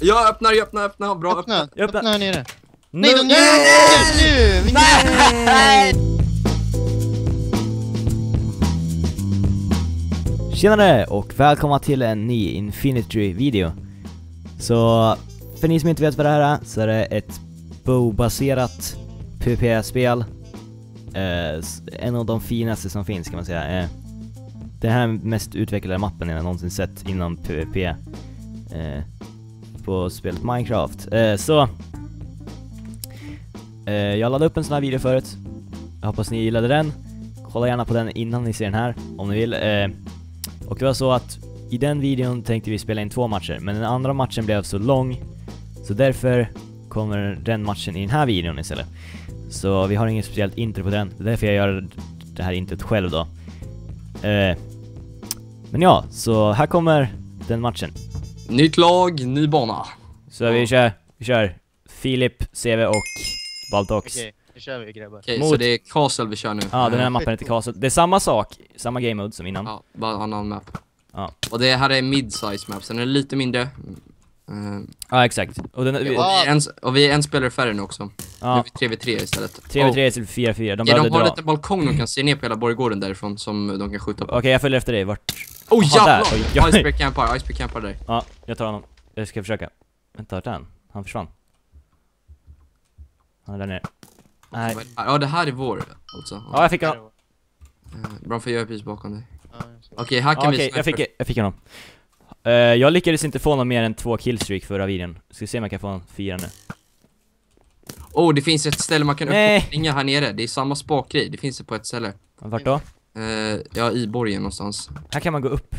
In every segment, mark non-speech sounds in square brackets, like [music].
Jag öppnar, jag öppnar, öppnar, bra, öppna. Öppna, Jag öppnar. öppna här nere. Nu, Nej, de, nu! Nu! Nej! Tjenare och välkomna till en ny Infinity-video. Så, för ni som inte vet vad det här är, så är det ett Bow-baserat PvP-spel. Eh, en av de finaste som finns kan man säga. Eh, det här är mest utvecklade mappen jag någonsin sett inom PvP. Eh, på spelet Minecraft. Eh, så, Eh, jag laddade upp en sån här video förut. Jag hoppas ni gillade den. Kolla gärna på den innan ni ser den här, om ni vill. Eh, och det var så att i den videon tänkte vi spela in två matcher, men den andra matchen blev så lång, så därför kommer den matchen i den här videon istället. Så vi har inget speciellt intro på den, det är därför jag gör det här introt själv då. Eh, men ja, så här kommer den matchen. Nytt lag, ny bana. Så vi kör, vi kör Filip, CV och Baltox. Okej, nu kör vi grabbar. Okej, Mot- så det är Castle vi kör nu. Ja, den här Eh, mappen heter Castle. Det är samma sak, samma game mode som innan. Ja, bara annan map. Ja. Och det här är mid-size map, sen är det lite mindre. Uh, Ja, exakt. Och den, vi, och, vi är en, och vi är en spelare färre nu också. Nu ja, är vi 3v3 istället. 3v3 istället för 4-4, de Ja, de har dra. lite balkong de kan se ner på hela borggården därifrån som de kan skjuta på. Okej, jag följer efter dig, vart? Oh jävlar! där. Oj, oj. Iceberg campar, Iceberg campar där. Ja, jag tar honom. Jag ska försöka. Vänta, vart är han? Han försvann. Han är där nere. Nej. Ja, det här är vår alltså. Ja, jag fick honom. Eh, Bra för jag är precis bakom dig. Ja, Okej, här Ja, kan Okej, vi jag fick, jag fick honom. Eh, jag lyckades inte få någon mer än två killstreak förra videon. Ska se om jag kan få en fyra nu. Oh, det finns ett ställe man kan Nej. öppna ringa här nere. Det är samma spakgrej, det finns det på ett ställe. Vart då? Eh, ja, i borgen någonstans. Här kan man gå upp.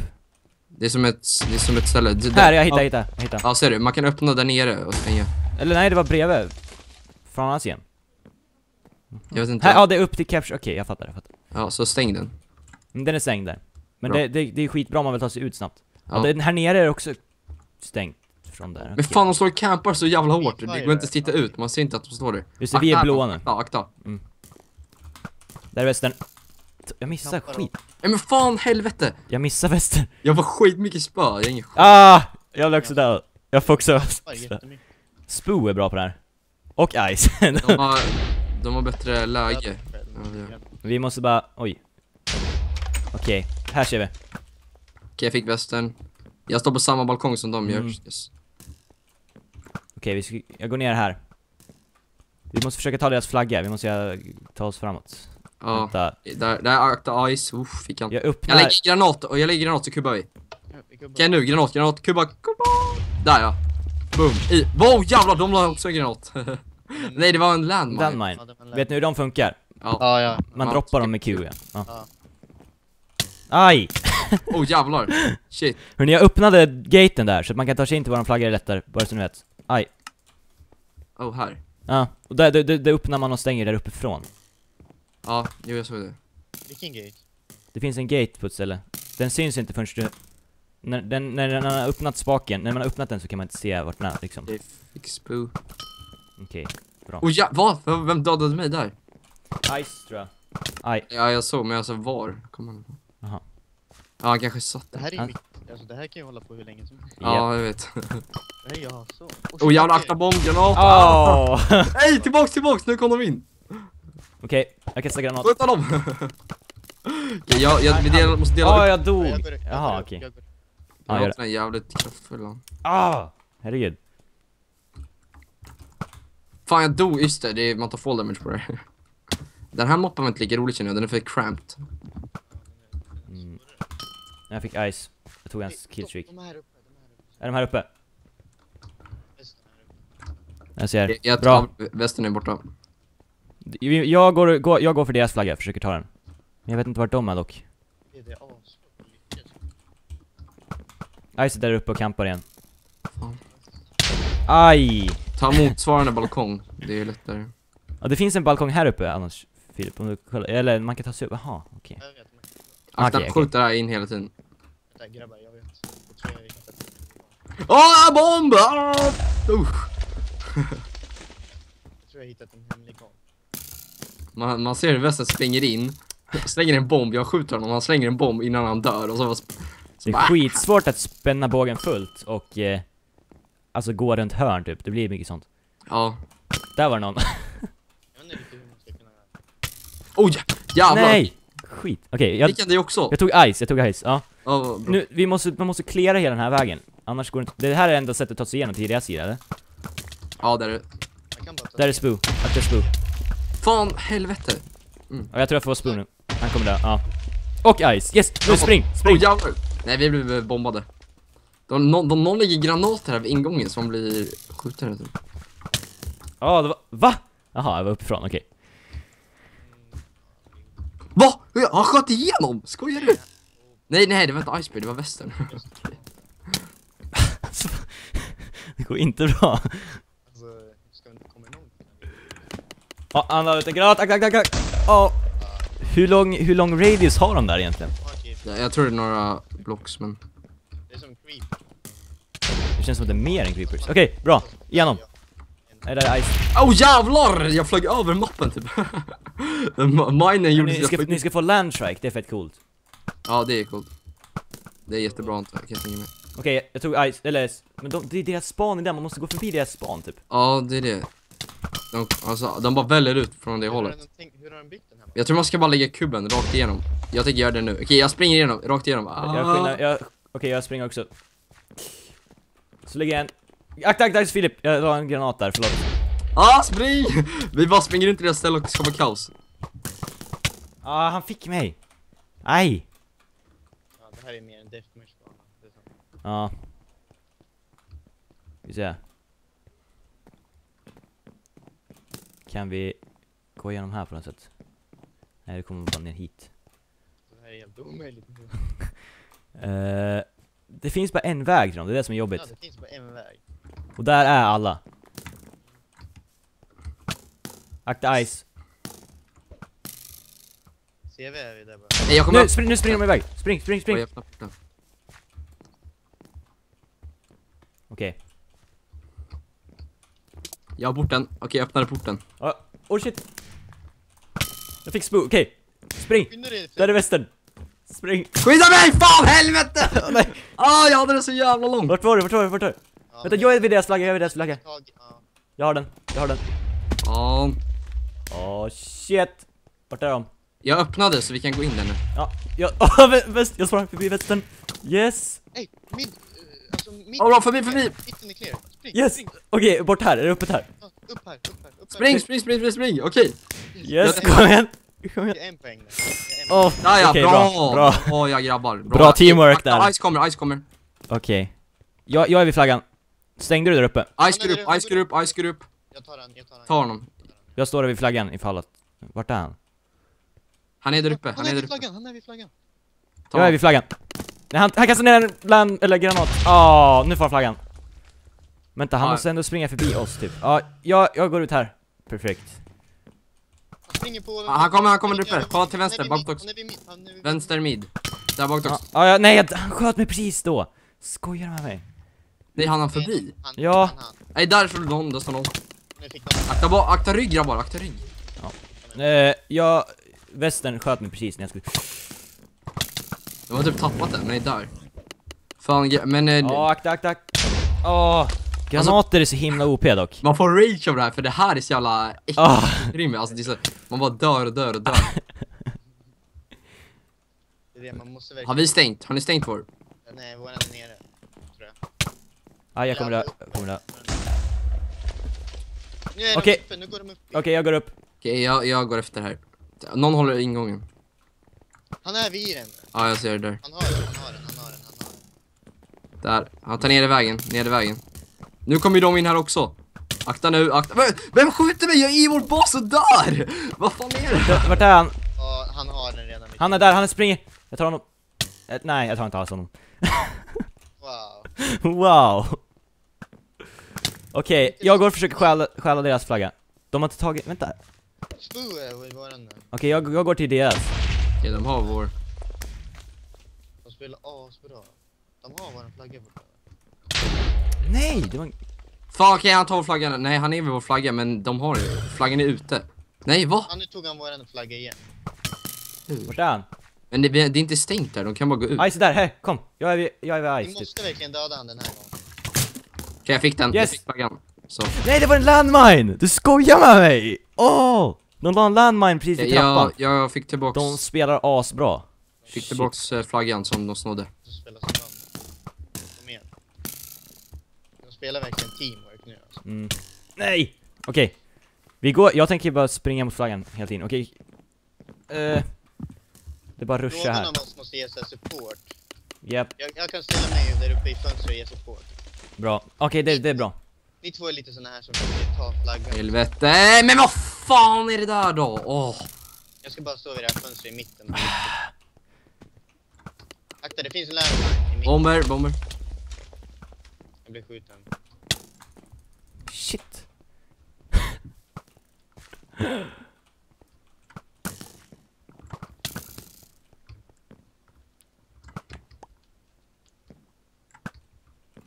Det är som ett, det är som ett ställe. Det, Här, jag hittar, ja, hittar, jag hittar. Ja, ser du? Man kan öppna där nere och stänga. Eller nej, det var bredvid. Från andra sidan. Jag vet inte. Här, ja det är upp till capture, okej jag fattar, jag fattar. Ja, så stäng den. Den är stängd där. Men det, det, det är skitbra om man vill ta sig ut snabbt. Ja. Ja. den här nere är också stängd från där. Men fan, de står och campar så jävla hårt. Det går inte att titta ut, man ser inte att de står där. Just det, vi är blåa nu. Akta, akta. Där är västern. T- Jag missar skit. Nej men fan, helvete! Jag missar västern. Jag var skitmycket spö, jag har ingen skit. Ah! Jag blev också där. Jag får också. Spoo är bra på det här. Och Ice. De har, de har bättre läge. Ja, vi måste bara, oj. Okej, här ser vi. Okej, jag fick västen. Jag står på samma balkong som de gör. Mm. Yes. Okej, vi ska, jag går ner här. Vi måste försöka ta deras flagga, vi måste ta oss framåt. Ja, Vänta, där, där är akta ice. Uff, fick han. jag Jag öppnar... lägger granat och jag lägger granat så kubbar vi. Okej nu, granat, granat, kubba, kubba. Där ja. Boom. I. Wow jävlar, de la också en granat. [laughs] Nej det var en landmine. Landmine. Ja, en Vet ni hur de funkar? Ja. Ja, ja. Man Ja, droppar dem med Q ja. ja. Ja. Aj! Oh jävlar. [laughs] Shit. Hörni, jag öppnade gaten där så att man kan ta sig in till våran flagga lättare, bara så ni vet. Aj. Oh här. Ja, och där, det, det, det öppnar man och stänger där uppifrån. Ja, jo jag såg det. Vilken gate? Det finns en gate på ett ställe. Den syns inte förrän du... När den, när den har öppnat spaken, när man har öppnat den så kan man inte se vart den är liksom. Okej, fick spoo. Okej. Oh ja, vad? Vem dödade mig där? Ice tror jag. Aj. Ja jag såg, men alltså var? Kom han? Jaha. Ja han kanske satt Det där. här är ju mycket. Alltså det här kan ju hålla på hur länge som helst. Ja jag vet. Det är jag så. Oh jävlar, akta bombgranat! Åh! Nej [laughs] tillbaks, tillbaks, nu kom de in! Okej, jag kastar granat. Skjuta dem! [laughs] Okej, jag, jag, vi delar, måste dela Åh, upp jag dog! Jag jag Jaha, okej. jag. Ja, gör det. granaterna är jävligt kraftfulla. Ah! Herregud. Fan jag dog, just det, det är, man tar fall damage på det. [laughs] Den här moppen var inte lika rolig känner jag, den är för cramped. Mm. Jag fick ice. Jag tog hans killstreak. De är här uppe, de är här uppe. Är de här uppe? Västen här uppe. Jag ser. Jag, jag Bra. tar, västen är borta. Jag går, går, jag går för deras flagga, jag försöker ta den. Men jag vet inte vart de är dock. Ice är där uppe och campar igen. Fan. Aj! Ta motsvarande balkong, det är lättare. Ja, det finns en balkong här uppe annars, Filip, om du kollar. Eller man kan ta sig upp, jaha, okej. Men Akta, okej. skjut det här in hela tiden. vänta grabbar, jag vet. Åh, bomb! Ah! Usch. Jag tror jag hittat en hemlig. Man, man ser hur västen springer in, slänger en bomb, jag skjuter honom, han slänger en bomb innan han dör och så, så Det är bara, skitsvårt att spänna bågen fullt och... Eh, alltså gå runt hörn typ, det blir mycket sånt. Ja. Där var någon. Oh [laughs] jä- jävlar! Nej! Skit. Okej, jag, Fick jag det också? jag tog ice, jag tog ice, ja. Bra. Nu, vi måste, man måste klära hela den här vägen. Annars går det inte. Det här är enda sättet att ta sig igenom till deras sida eller? ja, där är det. Bara Där är Spoo, akta Spoo. Fan, helvete. Ja, jag tror jag får Spoo nu. Han kommer där, ja. Och ice, yes! Nu spring, Oh spring! jävlar! Nej, vi blev bombade. De, de, de, någon lägger granater här vid ingången som blir skjuten. Typ. Ja, det var, va? Jaha, jag var uppifrån, okej. Va? Han sköt igenom! Skojar du? Nej, nej, det var inte Iceberg, det var västern. [laughs] Det går inte bra. Alltså, ska vi inte komma igång? Ja, han la ut en granat, ack, ack, ack, ack. Ja. Hur lång, hur lång radius har de där egentligen? Jag tror det är några blocks, men... det är som creep. Det känns som att det är mer än creepers. Okej, bra. Igenom. Nej, där är ice. Oh jävlar! Jag flög över mappen typ. [laughs] Minen gjorde Ni ska, ni ska få landstrike, det är fett coolt. Ja, det är coolt. Det är jättebra antar jag, tänka mig. Okej, jag tog ice, eller men de, det är deras span i den, man måste gå förbi deras span typ. Ja, det är det. De, alltså, de bara väller ut från det Hur har hållet. den tänkt- Hur har den byggt den här? Jag tror man ska bara lägga kuben rakt igenom. Jag tänker göra det nu. Okej, jag springer igenom, rakt igenom. Ah. Jag jag, okej jag springer också. Så lägger jag en, akta akta akta Filip, jag la en granat där, förlåt. Ah, spring! Vi bara springer runt i deras ställe och skapar kaos. Ah, han fick mig. Aj! Ja, det här är mer en deathmatch-bana. Det. Ja. Vi ser. Kan vi gå igenom här på något sätt? Nej, det kommer bara ner hit. Det här är helt omöjligt. [laughs] Eh, det finns bara en väg till dem, det är det som är Ja, jobbigt. det finns bara en väg. Och där är alla. Akta ice. CV är vi där bara. Nej, jag kommer Nu, spring, nu springer de iväg! Spring, spring, Oj, spring! jag öppnar porten. Okej. Jag har porten. Okej, jag öppnade porten. Ja, oh shit! Jag fick spoo, okej. Spring! Skynda dig! Där är västern! Spring! Skynda mig! Fan helvete! [laughs] Åh, nej! Ah, jag hade den så jävla långt. Vart var du? Vart var du? Vart var du? Ja, Vänta, jag är vid deras flagga, jag är vid deras flagga. Jag har den, jag har den. Ja, Åh shit! Vart är de? jag öppnade så vi kan gå in där nu. Ja, jag, [laughs] vä- väst, jag sprang förbi västern. Yes! Ey, mid, bra, förbi, förbi. Mitten är clear. Spring, Yes! spring. Okej, bort här, är det öppet här? Ja, upp här, upp här, upp här. Spring, spring, spring, spring, spring. Okej. Yes, kom igen! Kom igen. En poäng där. Åh, Ja, ja, okej, bra. bra, bra. Bra, ja grabbar. Bra teamwork Akta, där. Ice kommer, Ice kommer. Okej. Jag, jag är vid flaggan. Stängde du där uppe? Ice går upp, Ice går upp, Ice går upp. Jag tar den, jag tar den. Ta honom. Jag står där vid flaggan ifall att... Vart är han? Han är där uppe, han Han är är där vid uppe. flaggan, han är vid flaggan. Jag är vid flaggan. Nej, han, han kastar ner en land, eller granat. Åh, nu får han flaggan. Vänta, han Ja. måste ändå springa förbi oss typ. Ja, jag, jag går ut här. Perfekt. Han på... Ja, han kommer- han kommer Han uppe. Kolla till han vänster. Han han vid Vänster mid. Där bak Ja, också. ja, ja, nej, jag, han sköt mig precis då. Skojar med mig? Nej, han är förbi. Han, Ja. Han, han. Nej, där står någon, där står någon. Akta, ba- akta rygg grabbar, akta rygg. Eh, jag... Västern sköt mig precis när jag skulle... De har typ tappat den, nej där. Fan, men eh, Ja, akta, akta, akta. Åh, granater är så himla OP dock. man får rage av det här för det här är så jävla äckligt Ah, utrymme. Alltså det är så, man bara dör och dör och dör. [laughs] Det är det, man måste Har vi stängt? Har ni stängt vår? Nej, våran är nere. Tror jag. ah, jag kommer där, jag kommer. Nu är Okej. de uppe, nu går de upp. Okej, jag går upp. Okej, jag, jag går efter här. Någon håller ingången. Han är vid den. Ja, jag ser det där. Han har den, han har den, han har den, han har den. Där. Han tar ner i vägen, ner i vägen. Nu kommer ju de in här också. Akta nu, akta. Vem, vem skjuter mig? Jag är i vår bas och dör! Vad fan är det? Vart är han? Ja, han har den redan. Han är där, han springer. Jag tar honom. Eh, nej, jag tar inte alls honom. Wow. [laughs] Wow! Okej, jag går och försöker stjäla, stjäla deras flagga. De har inte tagit, vänta. Nu. Okej, jag, jag går till deras. Okej, de har vår. De spelar asbra. De har våran flagga fortfarande. Nej, det var... Fan okej, han tar vår flagga. Nej, han är vid vår flagga, men de har ju. Flaggan är ute. Nej, va? Ja, nu tog han våran flagga igen. Vart är han? Men det, det är inte stängt där, de kan bara gå ut. Ice är där, här, kom! Jag är vid, jag är vid Vi Ice typ. måste verkligen döda han den här gången. Okej, jag fick den. Jag Yes. fick flaggan. Så. Nej, det var en landmine! Du skojar med mig! Åh! De la en landmine precis vid trappan. Jag, jag fick tillbaks, De spelar asbra. fick Shit. tillbaks eh, flaggan som de snodde. Kom igen. De spelar verkligen teamwork nu alltså. Mm. Nej! Okej. Vi går, jag tänker bara springa mot flaggan hela tiden, okej? Eh, det är bara ruscha Någon här. av oss måste ge sig support. Japp, Jag, jag kan ställa mig där uppe i fönstret och ge support. bra. Okej, det, det är bra. Ni två är lite såna här som försöker ta flaggan. Helvete, men vad fan är det där då? Åh. Jag ska bara stå vid det här fönstret i mitten. Akta, det finns en landmine i mitten. Bomber, bomber. Jag blir skjuten. Shit.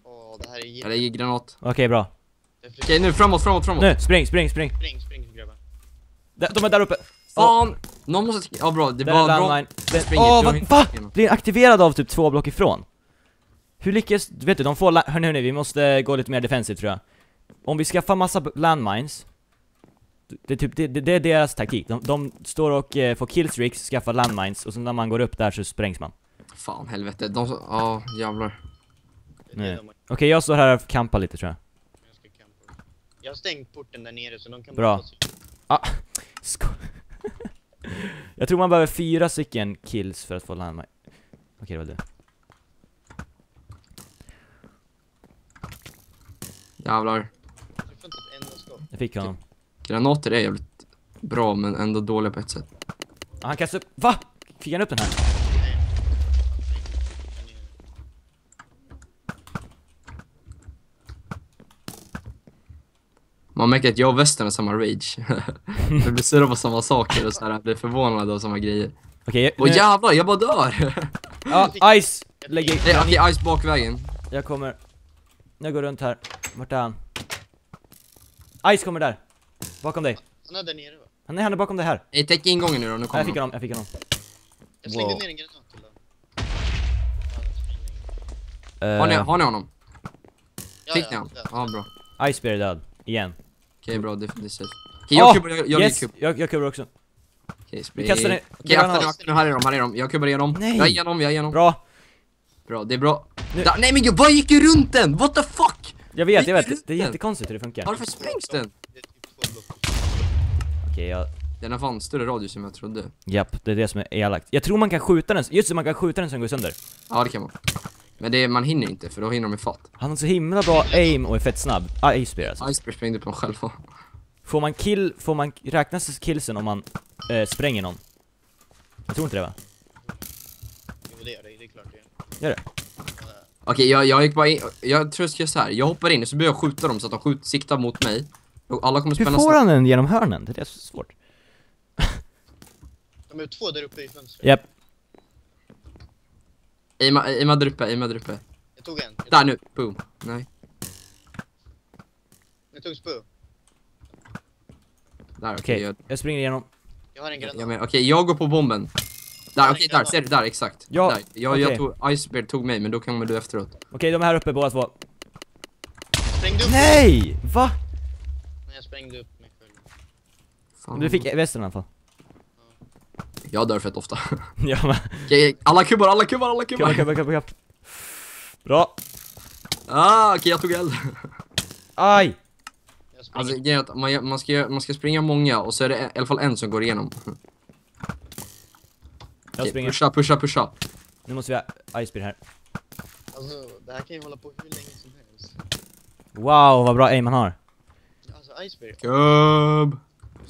Åh, det här är Jag jätte... lägger granat. Okej, bra. Okej, nu framåt, framåt, framåt. Nu, spring, spring, spring. Spring, spring grabbar. De, de är där uppe. Fan! Någon måste... Ja, bra. Det Där är var bra. Åh, vad, va? Blir aktiverad av typ två block ifrån? Hur lyckas, du vet du, de får, hörni, hörni, vi måste gå lite mer defensivt tror jag. Om vi skaffar massa landmines, det är typ, det, det, det är deras taktik. De, de står och eh, får killstreaks, skaffar landmines, och sen när man går upp där så sprängs man. Fan, helvete. De så... Ja, jävlar. De har- Okej, jag står här och campar lite tror jag. Jag har stängt porten där nere så de kan Bra. ut. Sko [laughs] jag tror man behöver fyra stycken kills för att få landmine. Okej, det var det. Jävlar. Du skott. Jag fick honom. Granater är jävligt bra, men ändå dåliga på ett sätt. Ah, han kastade upp, va? Fick han upp den här? Nej. Han är- Man märker att jag och västern har samma rage. [laughs] Vi blir sura på samma saker och så här, blir förvånade av samma grejer. Okej, Åh nu- jävlar, jag bara dör! Ja, Ice! Lägger... Nej, okej, ice bakvägen. Jag kommer... Jag går runt här. Vart är han? Ice kommer där! Bakom dig. Han är där nere va? Han är, han är bakom dig här. Nej, täck ingången nu då, nu Ja, kommer jag fick honom, jag fick honom. Jag slängde Wow. ner en granat till. Ja, den slängde Har ni, Uh, har ni honom? jag. Fick Ja, ni honom? ja, Ja, bra. Ice Bear är död. Igen. Okej, bra, det, det safe. Okej, jag kubbar, jag, jag yes, jag, jag kubbar också. Okej, spring. kastar ner Okej, akta nu, akta nu, här är de, här är de. Jag kubbar igenom. Nej. Jag är igenom, jag är igenom. Bra. Bra, det är bra. Nu- Da, nej men gud, vad gick ju runt den? What the fuck? Jag vet, jag vet. Vilken Det är jättekonstigt hur det funkar. Varför sprängs den? Det. Okej, jag... Den har fan större radius än jag trodde. Japp, det är det som är elakt. Jag tror man kan skjuta den, just det, man kan skjuta den som går sönder. Ja, det kan man. Men det, man hinner inte, för då hinner de ifatt. Han har så himla bra aim och är fett snabb. Ah, Ice Bear alltså. Iceberg sprängde på dem själva. Får man kill, får man räknas killsen om man eh, spränger någon? Jag tror inte det va? Jo det gör det, det är klart det gör. Det? Okej, jag, jag gick bara in, jag tror jag ska göra så här. Jag hoppar in och så börjar jag skjuta dem så att de skjuter, siktar mot mig. Och alla kommer Hur spänna får han den genom hörnen? Det är så svårt. De är två där uppe i fönstret. Japp. Aima, aima där uppe, aima där uppe. Jag tog en. Jag Där nu, boom. Nej, Jag tog spö. där okej. Okej, jag, jag springer igenom. Jag har en jag, granat. okej, jag går på bomben. Där, okej, där, ser du? Där, exakt. Ja, där. Jag, okej. jag tog, Icebeard tog mig, men då kommer du efteråt. Okej, de är här uppe båda två. Sprängde upp Nej! Va? Men jag sprängde upp mig själv. Fan. Du fick västen i alla fall. Jag dör fett ofta. [laughs] ja men. Okej, alla kubbar, alla kubbar, alla kubbar! Kubba, kubba, kubba, kubba. Bra. Ah, okej, jag tog eld. Aj! Alltså, grejen är att man, man, ska, man ska springa många och så är det i alla fall en som går igenom. Jag Okej, springer. pusha, pusha, pusha. Nu måste vi ha Icebeard här. Alltså det här kan ju hålla på hur länge som helst. Wow, vad bra aim han har. Alltså Iceberg. Kubb!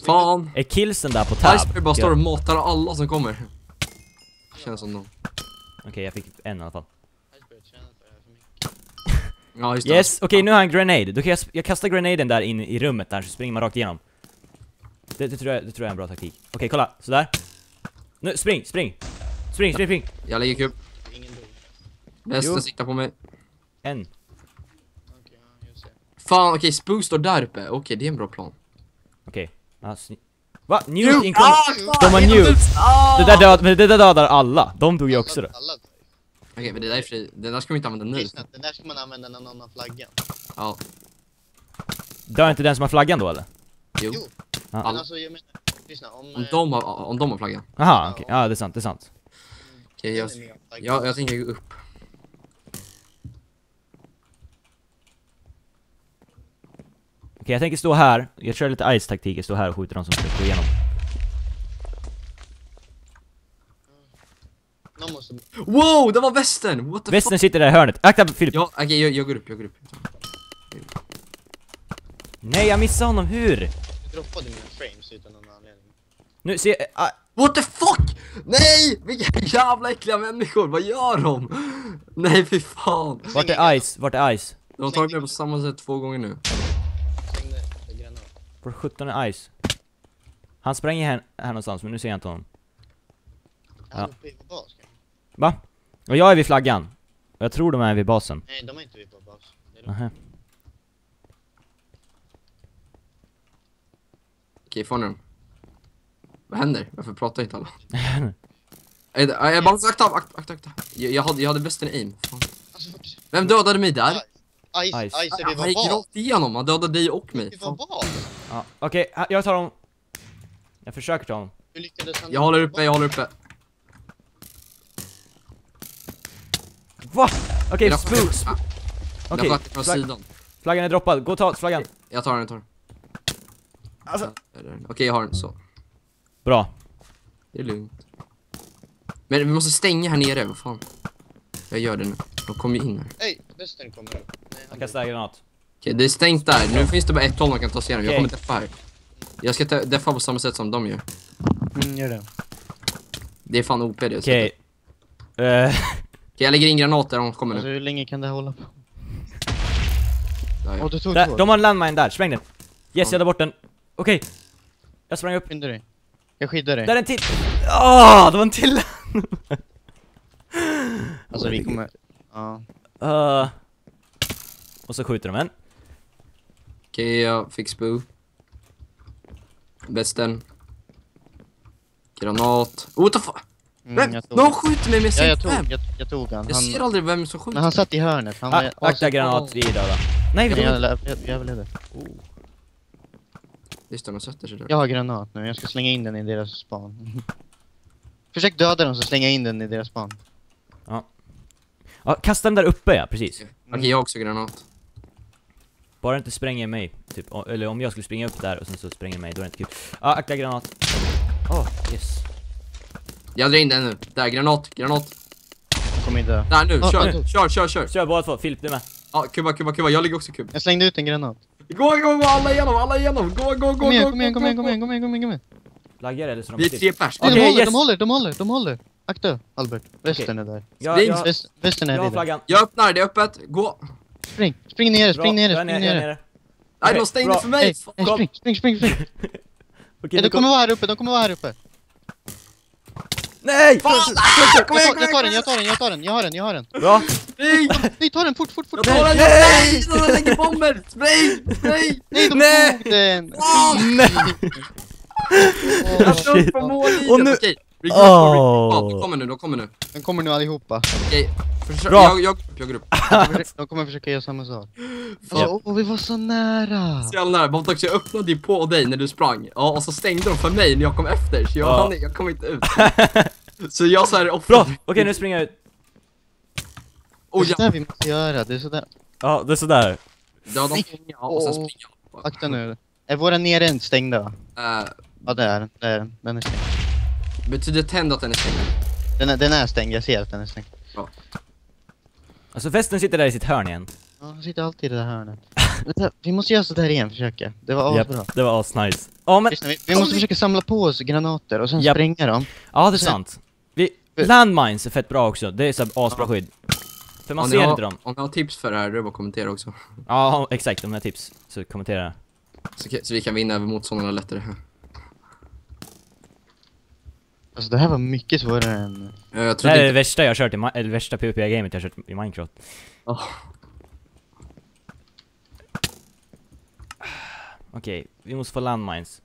Fan! Är killsen där på tab? Iceberg bara står och matar alla som kommer. Känns som dem. Okej, jag fick en i alla fall. Ja, just det. Yes, okej nu har jag en grenade. Då kan jag, jag kastar grenaden där in i rummet där så springer man rakt igenom. Det, det, tror, jag, det tror jag är en bra taktik. Okej, kolla. Sådär. Nu, spring, spring! Spring, spring, spring! Jag lägger dog. Västen siktar på mig. En. Fan, okej, Spoo står där uppe. Okej, det är en bra plan. Va? Nuke incoming! Ah, De har nuke. Ah! Det där, död, men det där dödar alla. De dog ju också dör. Okej, men det där är fri. Den där ska vi inte använda nu. Den där ska man använda när någon har flaggan. Ja, Dör inte den som har flaggan då eller? jo. Jo, Ja. men alltså jag menar, lyssna om... Om de har, om de har flaggan. Jaha, okej. Ja, det är sant, det är sant. Okej, jag, om flaggan. jag, jag tänker gå upp. Okej, jag tänker stå här. Jag kör lite ice-taktik, jag står här och skjuter de som ska gå igenom. Måste... Wow, det var västern! What the Västern sitter där i hörnet. Akta Filip! Ja, okej, jag, jag går upp, jag går upp. Nej, jag missade honom, hur? Du droppade mina frames utan någon anledning. Nu, se... ah, What the fuck! Nej! Vilka jävla äckliga människor, vad gör de? Nej fy fan. vart är Ice? Vart är Ice? De har tagit mig på samma sätt två gånger nu. En. Var 17 är Ice? Han sprang här, här någonstans, men nu ser jag inte honom. Han Ja. är uppe i? Va? Och jag är vid flaggan. Och jag tror de är vid basen. Nej, de är inte vid vår bas. Det är de. Nähä. Okej, får ni dem? Vad händer? Varför pratar inte alla? [laughs] Är Jag bara akta, akta, akta, akta. Jag, jag hade, jag hade bäst i aim. Fan. Alltså, [laughs] Vem dödade mig där? Ice, Ice. Ice, Ice är Han vid vår gick bas. rakt igenom, han dödade dig och mig. Fan. Ja, okej, ha- jag tar dem. Jag försöker ta dem. Hur lyckades han? Jag håller uppe, jag håller uppe. Va? Okej, Jag spoo, sköt- spoo. ah, Okej, från flag- sidan. flaggan är droppad. Gå och ta flaggan. Jag tar den, jag tar den. Alltså. Okej, jag har den, så. Bra. Det är lugnt. Men vi måste stänga här nere, vad fan. Jag gör det nu. De kommer ju in här. Hej, västern kommer. Nej, han Jag kastar granat. Okej, det är stängt där. Nu finns det bara ett håll man kan ta sig igenom. Jag kommer deffa här. Jag ska ta- deffa på samma sätt som de gör. Mm, gör det. Det är fan OP det. Okej. Okay. Eh, Okej, jag lägger in granater om de kommer Alltså nu. hur länge kan det hålla på? Där, ja. du tog där, de har en landmine där, spräng den. Yes, jag tar bort den. Okej. Jag sprang upp. Skynda dig. Jag skyddar dig. Där är en till! Åh, det var en till! Alltså vi kommer... Ja. Uh, och så skjuter de en. Okej, jag fick spoo. Västen. Granat. Oh, what the fuck? Mm, Vem? Någon skjuter mig med Ja, sin jag tog, jag, jag tog han. Jag han ser aldrig vem som men skjuter. han satt i hörnet. Han Ah, var... akta granat, vi är döda. Nej, vi Jag, tog jag, jag, jag överlevde. Just det, de sätter sig där. Jag har granat nu, jag ska slänga in den i deras span. Försök döda dem så slänger jag in den i deras span. Ja, kasta den där uppe ja, precis. Okej, jag har också granat. Bara inte spränger mig, typ. O- Eller om jag skulle springa upp där och sen så spränger mig, då är det inte kul. Ja, akta granat. Åh, yes. Jag drar in den nu. Där, granat, granat. Kommer inte. Där nu, Ja, kör, ja. kör, kör, kör. Kör båda två, Filip du med. Ja, kuba, kuba, kuba. Jag ligger också kub. Jag slängde ut en granat. Gå, gå, gå, alla igenom, alla igenom. Gå, gå, gå, Kom igen, gå, kom igen, gå, kom igen, gå, kom igen, kom igen, kom igen, kom igen. Laggar eller så de Vi är typ- tre pers. Ja, Okej, de håller, yes. de håller, de håller, de håller. Akta, Albert. Västern är där. Jag, Spring, jag, Väst, västern är jag där. flaggan. Jag öppnar, det är öppet. Gå. Spring, spring ner, spring ner, spring ner. Nej, de stängde för mig. Nej, nej, Kom. spring, spring, spring, spring. [laughs] Nu de kommer vara här uppe, de kommer vara här uppe. Nej! Fan! Jag Kom tar, jag den, jag tar den, jag tar den, jag har den, jag har den. Bra! Nej! Nej, ta den, fort, fort, fort. Jag tar den, nej! De lägger bomber! [laughs] Spring! Spring! Nej, de Nej. tog den. Nej! Jag shit. på mållinjen. Och nu- Regroup, regroup. Åh. Ja, de kommer nu, de kommer nu. De kommer nu allihopa. Okej, försök, Bra. jag, jag, jag går upp. De kommer försöka- göra samma sak. Åh, åh, vi var så nära. Så jävla nära, Bontox jag öppnade ju på dig när du sprang. Ja, och så stängde de för mig när jag kom efter, så jag, Ja. hann- jag kom inte ut. [laughs] Så jag såhär off. Bra! Okej, nu springer jag ut. Det är Oh, ja. sådär vi måste göra, det är sådär. Ja, det är sådär. Ja, de springer ja, och sen springer jag. Akta nu. Är våra nere stängda? Eh, Ja, det är den. Det är den. Den är stängd. Betyder tänd att den är stängd? Den är, den är stängd, jag ser att den är stängd. Alltså västen sitter där i sitt hörn igen. Ja, han sitter alltid i det här hörnet. Vänta, vi måste göra sådär igen, försöka. Det var asbra. det var asnice. Ja men, Lyssna, vi, vi måste försöka samla på oss granater och sen Japp. spränga dem. ja det är sant. Vi, landmines är fett bra också, det är så asbra Ja. skydd. För man Om ser ni har, inte dem. Om ni har tips för det här, det bara att kommentera också. Ja, exakt, om jag har tips så kommentera. Så, så vi kan vinna över motståndarna lättare. Alltså det här var mycket svårare än... Eh, Jag Det här är det inte... värsta jag har kört i, eller värsta PvP-gamet jag har kört i Minecraft. Åh. Okej, vi måste få landmines.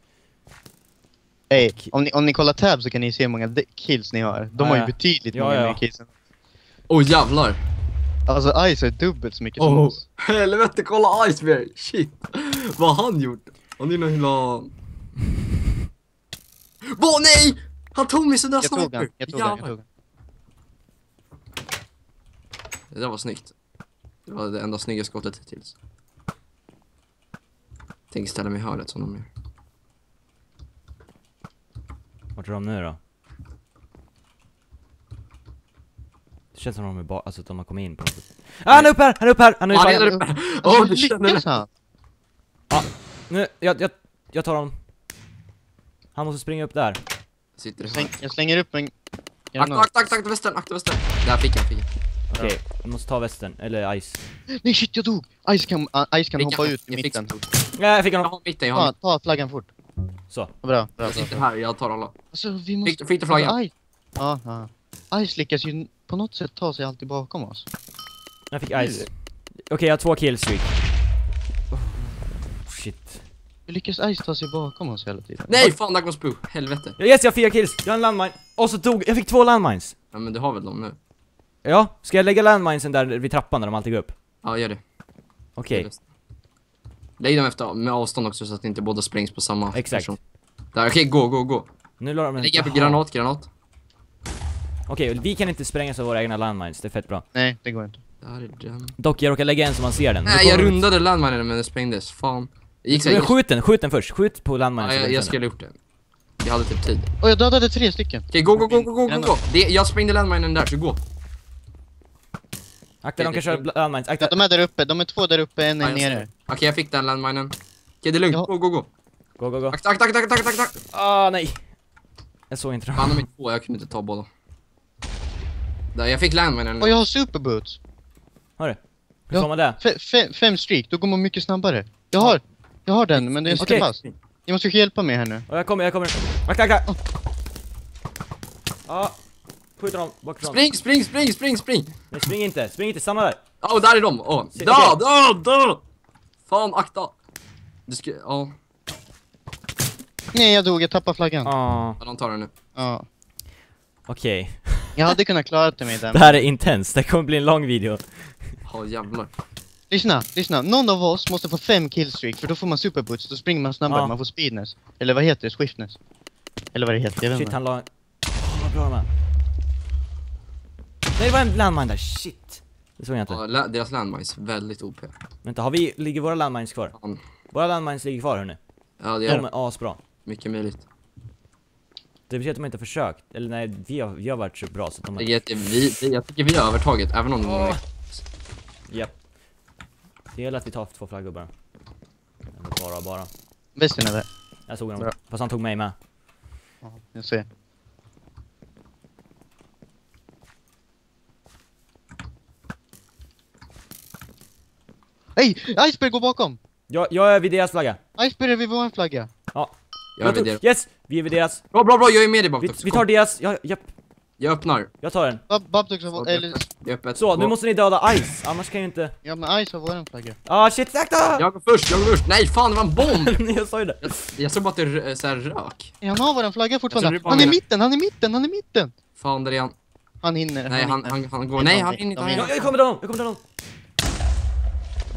Ey, om ni, om ni kollar tab så kan ni se hur många kills ni har. De Ja, har ju ja. betydligt Ja, många ja. mer kills Åh oh, jävlar. Alltså Ice är dubbelt så mycket som Oh, oss. helvete kolla Iceberg, shit. Vad har han gjort? Han är någon hela... Åh nej! Han tog mig sådär Jag tog sniper! den, jag tog den, jag tog den. Det där var snyggt. Det var det enda snygga skottet hittills. Tänk ställa mig i hörnet som de gör. Vart är de nu då? Det känns som de är bara, alltså att de har kommit in på något sätt. Ah, han är uppe här! Han är uppe här! Han är Han är uppe där här! uppe! Alltså, Åh du känner det! han? Nu, jag, jag, jag tar honom. Han måste springa upp där. Sitter Jag, släng, jag slänger upp en Akta, akta, akta, akta västern, akta västern! Där fick jag, fick jag. Okej, jag måste ta västen, eller ice. Nej shit, jag dog! Ice kan, uh, Ice kan hoppa jag, ut i jag fick mitten. Ja, jag fick Jag honom. har mitten, jag har Ta, mitten. ta flaggan fort. Så. Bra, bra, bra. Jag sitter bra. här, jag tar alla. Alltså vi måste... Fick, fick du flaggan? Ice... Ja, ja. Ice lyckas ju på något sätt ta sig alltid bakom oss. Jag fick ice. Okej, jag har två killstreak. Oh, shit. Hur lyckas Ice ta sig bakom oss hela tiden? Nej, fan där går Spoo, helvete. Ja, Yes, jag har fyra kills! Jag har en landmine. Och så dog jag fick två landmines. Ja men du har väl dem nu? Ja, ska jag lägga landminesen där vid trappan där de alltid går upp? Ja, gör det. Okej. Lägg dem efter, med avstånd också så att inte båda sprängs på samma Exakt. person. Där, okej, gå, gå, gå. Nu la de. Lägg upp granat, granat. Okej, vi kan inte sprängas av våra egna landmines, det är fett bra. Nej, det går inte. Där är den. Dock, jag råkar lägga en så man ser den. Nej, jag rundade landminen men det sprängdes. Fan. Gick så Men här. skjut den, skjut den först. Skjut på landminen. Ja, jag, jag den skulle ha gjort det. Jag hade typ tid. Och jag dödade tre stycken. Okej, gå, gå, gå, gå, gå, gå, gå. Det, jag sprängde landminen där, så gå. Akta, de kan köra landmines. Akta. De är där uppe, de är två där uppe, en Ja, är jag ser nere. Okej, jag fick den landminen. Okej, det är lugnt. Ja. Gå, gå, gå. Gå, gå, gå. Akta, akta, akta, akta, akta, akta. Ah, nej. Jag såg inte Fan, dem. de är två, jag kunde inte ta båda. Där, jag fick landminen. Och jag har superboots. Har du? Hur Ja. får man det? Fe fe fem streak, då går man mycket snabbare. Jag har, jag har den, men den sitter Okej. fast. Ni måste ju hjälpa mig här nu. Och jag kommer, jag kommer. Akta, akta! Ja. Skjut dem bakifrån. Spring, spring, spring, spring, spring! Nej, spring inte, spring inte, stanna där. Ja, och där är de! Åh, död, okej. död, död! Fan, akta! Du ska, ja, Nej, jag dog, jag tappade flaggan. Ah. ja, de tar den nu. Ja. Okej. Jag hade kunnat klara det med [laughs] Det den. här är intens, det kommer bli en lång video. Ja, jävlar. Lyssna, lyssna. Någon av oss måste få fem killstreak, för då får man superboots, då springer man snabbare, Ja. man får speedness. Eller vad heter det? Swiftness? Eller vad det heter, jag vet Shit, inte. han la... Åh, vad bra de är. Nej, det var en landmine där, shit. Det såg jag inte. Ja, la- deras landmines, väldigt OP. Vänta, har vi, ligger våra landmines kvar? Fan. Våra landmines ligger kvar hörni. Ja, det De är är asbra. mycket möjligt. Det betyder att de inte har försökt. Eller nej, vi har, vi har varit så bra så att de Jag, har... jag, vi, jag tycker vi har övertaget, även om de Åh. Japp. Det gäller att vi tar två flaggor bara. Bara, bara. Västen är där. Jag Bra. dem. Fast han tog mig med. Ja, jag ser. Hej! Iceberg går bakom! Jag, jag är vid deras flagga. Iceberg är vid vår flagga. Ja. Jag, tog, vet det. yes! Vi är vid deras. Bra, bra, bra, jag är med dig Vi, bakåt. vi Kom. tar deras. Ja, japp. Jag öppnar. Jag tar den. Bab- Babdox har vår... Eller... Det är öppet. Så, nu måste ni döda Ice. Annars kan jag inte... Ja men Ice har våran flagga. Ah shit, akta! Jag går först, jag går först. Nej, fan det var en bomb! [laughs] jag sa ju det. jag, jag såg bara att det rö- så här rök. Ja, han har våran flagga fortfarande. Han är i mitten, han är i mitten, han är i mitten! Fan, där är han. Han hinner, Nej, han, han, han går. Nej, han hinner inte. han Ja, hinner jag kommer till honom, jag kommer till honom.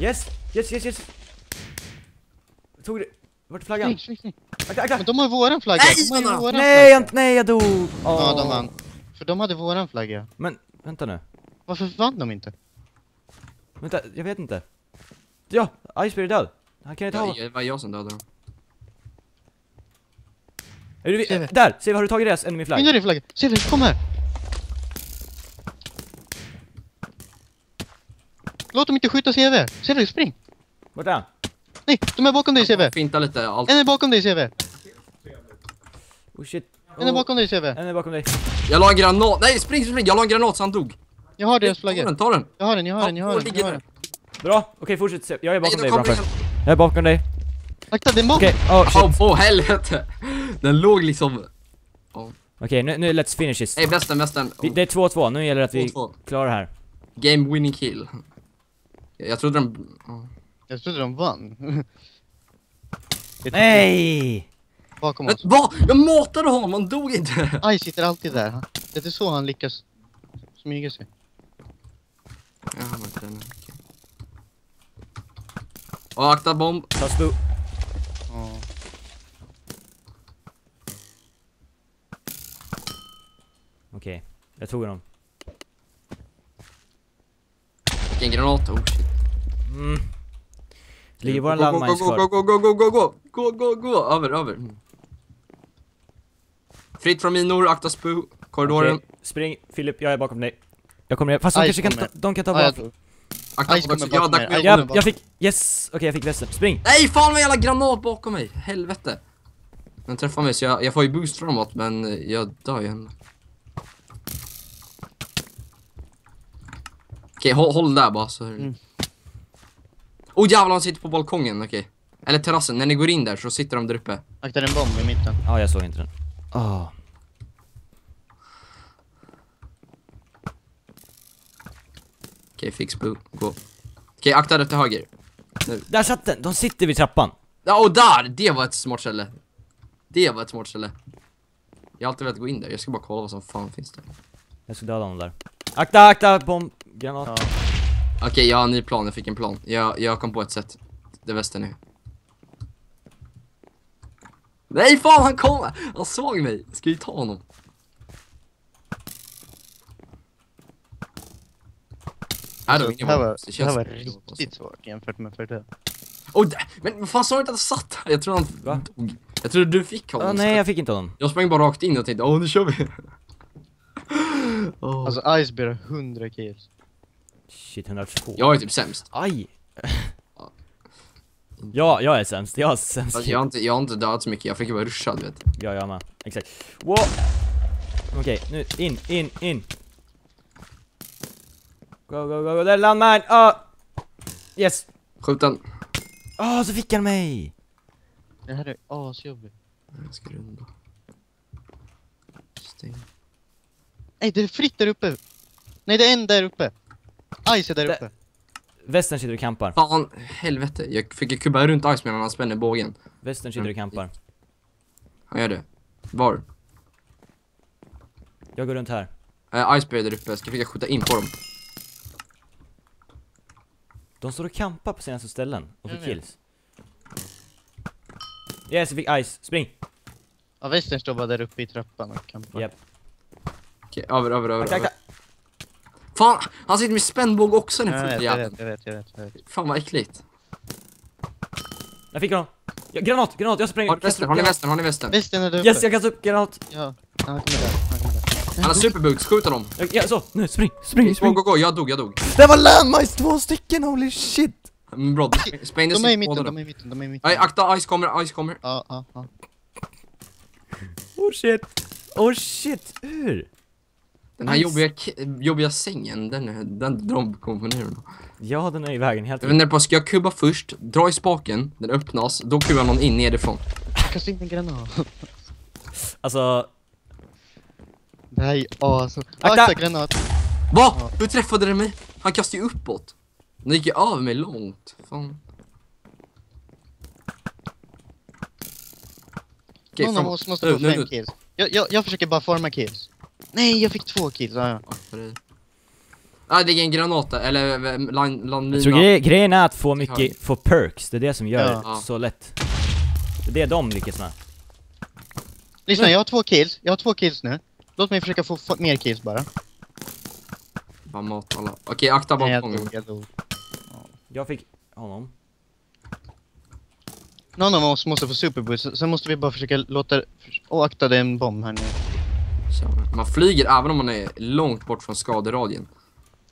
Yes, yes, yes, yes. Jag tog det. Vart är flaggan? Akta, akta! Men de har våran flagga! Nej, de har våran Nej, flagga. jag, nej, jag dog! Ja, Åh. de vann. För de hade våran flagga. Men, vänta nu. Varför vann de inte? Vänta, jag vet inte. Ja, Iceberg är död. Han kan inte ha... Ja, det var jag som dödade honom. Är du, Ser vi? där! Ser vi, har du tagit deras enemy flag? Skynda dig flagga! Se, kom här! Låt dem inte skjuta CV! CV, spring! Vart är han? Nej, de är bakom dig CV! Finta lite, allt. En är bakom dig CV! Oh shit. En är Oh, bakom dig CV! En är bakom dig. Jag la en granat. Nej, spring, spring! Jag la en granat så han dog. Jag har deras Ta flagga. den, ta den. Jag har den, jag har den, jag har den, jag har den. Bra, okej fortsätt. se. Jag är bakom Nej, dig en- Jag är bakom dig. Akta, det är bakom! Okej, oh shit. Åh, oh, helvete! Den låg liksom... Okej, nu, nu let's finish this. Nej, västen, västen. Vi, det är 2-2, nu gäller det att vi 2-2. klarar det här. Game winning kill. Jag jag trodde de... ja. Jag trodde de vann. Nej! Bakom Men oss. vad? Jag matade honom, han dog inte! Aj sitter alltid där. Det är så han lyckas smyga sig. Ja, han var inte den. Okej. Och akta bomb. Ta spo... Ja. Okej, jag tog honom. Vilken granat. Oh shit. Mm. Ligger våran Gå, gå, landmines gå, kvar? gå, gå, gå, gå, gå, gå, gå, gå, gå, över, över. Fritt från minor, akta spu, korridoren. Okej, Spring, Filip, jag är bakom dig. Jag kommer ner, fast de kanske kan ta, de kan ta bara... Akta Ice på kommer bakom Ice jag. Jag fick, yes! Okej, jag fick västen. Spring! Nej, fan vad jävla granat bakom mig. Helvete. Den träffar mig så jag, jag får ju boost framåt men jag dör ju ändå. Okej, håll, håll där bara så. Mm. Oh jävlar, han sitter på balkongen, okej. Eller terrassen, när ni går in där så sitter de där uppe. Akta en bomb i mitten. Ja, jag såg inte den. Ah. Okej, fix boo, gå. Okej, akta där till höger. Där satt den! De sitter vid trappan. Ja, och där! Det var ett smart ställe. Det var ett smart ställe. Jag har alltid velat gå in där, jag ska bara kolla vad som fan finns där. Jag ska döda honom där. Akta, akta! Bomb! Granat. Ja. Okej, jag har en ny plan, jag fick en plan. Jag, jag kom på ett sätt. Det västen är. Nej fan, han kom! Han såg mig! Ska ju ta honom. Här då, Det här var, det här var känns- riktigt svårt jämfört med. Åh, där- men vad fan sa du inte att han satt här? Jag tror han Va? dog. Jag trodde du fick honom. Ah, nej, jag fick inte honom. Jag sprang bara rakt in och tänkte, åh nu kör vi. [laughs] Åh. Alltså Ice har 100 kills. Shit, 102. jag är typ sämst. Aj! [laughs] Ja, jag är sämst. Jag är sämst. Fast jag, har inte, jag har inte dödat så mycket, jag fick bara rushad vet. Ja, jag med. Exakt. Wow! Okej, nu in, in, in. Go, go, go, go. Där är landmine! Ah! Yes! Skjut den. Ah, så fick han mig! Det här är asjobbigt. Jag ska runda. Stäng. Nej, det är fritt där uppe! Nej, det är en där uppe! Ice är där Där- uppe. Västern sitter och kampar. Fan, helvete. Jag fick ju kubba runt Ice medan han spänner bågen. Västern sitter och kampar. Han gör det. Var? Jag går runt här. Äh, Iceberg där uppe, ska försöka skjuta in på dem. De står och kampar på sina ställen och får Jag kills. Yes, jag fick ice. Spring! Ja, västern står bara där uppe i trappan och campar. Japp. Okej, över, över, över. Akta, akta! Fan, han sitter med spännbåge också den Jag vet, jag vet, jag vet, jag vet, jag vet. Fan vad äckligt. Jag fick honom! Ja, granat, granat, jag springer! Har ni västen, har ni västen, har ni västen? Västern är där uppe. Yes, jag kastar upp granat! Ja, han kommer där, han kommer där. Han har superboots, skjut honom. Jag, ja, så, nu, spring, spring, Gå, spring! gå, gå, jag dog, jag dog. Det var landmines, två stycken, holy shit! Men bra, sprängde De är i mitten, de är i mitten, de är i mitten. Nej, akta, Ice kommer, Ice kommer. Ja, ja, ja. Oh shit! Oh shit! Hur? Den här Ice. jobbiga, jobbiga sängen, den, är- den, ner då. Ja, den är i vägen helt Jag inte på, ska jag kubba först, dra i spaken, den öppnas, då kubbar någon in nedifrån. Jag kastar in en granat. Alltså, är awesome. Akta! Akta granat! Va? Ja. Hur träffade den mig? Han kastade ju uppåt. Den gick ju över mig långt. Fan. Okej, Någon av fram- oss måste få fem kills. Jag, jag, jag försöker bara forma kills. Nej, jag fick två kills. Ja, ja. Ah, det är en granat eller eh, land, landmina. jag tror gre grejen är att få mycket, få perks, det är det som gör Ja. det så lätt. Det är det de lyckas med. Lyssna, jag har två kills. Jag har två kills nu. Låt mig försöka få, få mer kills bara. Bara mat alla. Okej, akta Nej, jag dog, jag fick honom. Någon av oss måste få superboost, sen måste vi bara försöka låta... Och akta det en bomb här nu. Så, Man flyger även om man är långt bort från skaderadien. Man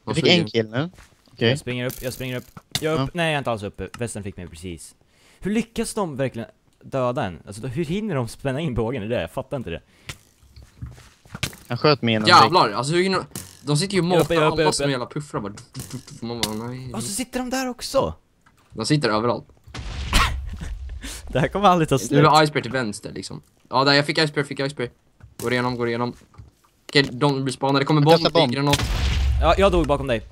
Jag fick flyger. en kill nu. Okej. Jag springer upp, jag springer upp. Jag är upp, nej jag är inte alls uppe. Västern fick mig precis. Hur lyckas de verkligen döda en? Alltså då, hur hinner de spänna in bågen i det? Jag fattar inte det. Han sköt mig genom Jävlar, alltså hur hinner de sitter ju och Jag är uppe, matar jag är uppe, alla som jävla puffrar bara. Man bara nej. Och så sitter de där också! De sitter överallt. [laughs] Det här kommer aldrig ta Nu slut. är Iceberg till vänster liksom. Ja, där jag fick Iceberg, fick Iceberg. Går igenom, går igenom. Okej, de blir spanade, det kommer bomb, bomb. granat. Ja, jag dog bakom dig.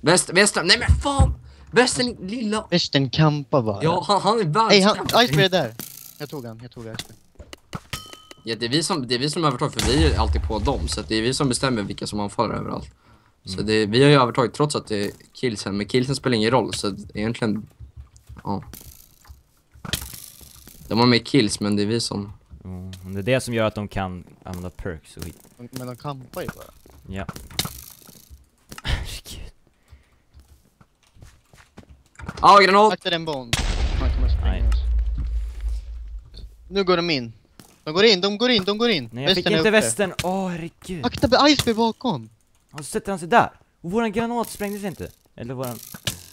Väst, väster, nej men fan! Västern lilla. Västern kampar bara. Ja, han, han är Nej, han, världskamp. Iceberg är där. Jag tog han, jag tog Iceberg. Ja, det är vi som, det är vi som övertar för vi är alltid på dem. Så det är vi som bestämmer vilka som anfaller överallt. Så det, vi har ju övertaget trots att det är killsen, men killsen spelar ingen roll så egentligen, ja. De har mer kills men det är vi som, Mm. Det är det som gör att de kan använda perks och skit. Men de kampar ju bara. Ja. Herregud. ah granat! Akta den bomb. Man kommer springa. Nu går de in. De går in, de går in, de går in. Nej jag fick är inte västen, åh herregud. Akta Iceberg bakom. Han sätter han sig där? Och våran granat sprängdes inte. Eller våran